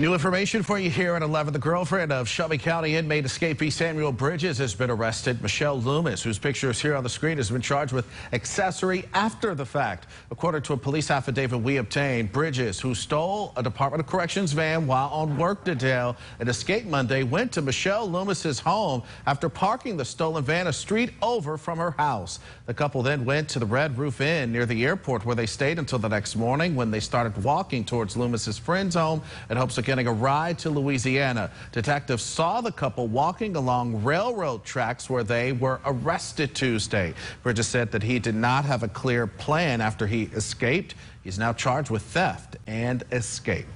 New information for you here at 11. The girlfriend of Shelby County inmate escapee Samuel Bridges has been arrested. Michelle Loomis, whose picture is here on the screen, has been charged with accessory after the fact. According to a police affidavit we obtained, Bridges, who stole a Department of Corrections van while on work detail and escaped Monday, went to Michelle Loomis's home after parking the stolen van a street over from her house. The couple then went to the Red Roof Inn near the airport where they stayed until the next morning when they started walking towards Loomis's friend's home in hopes of getting a ride to Louisiana. Detectives saw the couple walking along railroad tracks where they were arrested Tuesday. Bridges said that he did not have a clear plan after he escaped. He's now charged with theft and escape.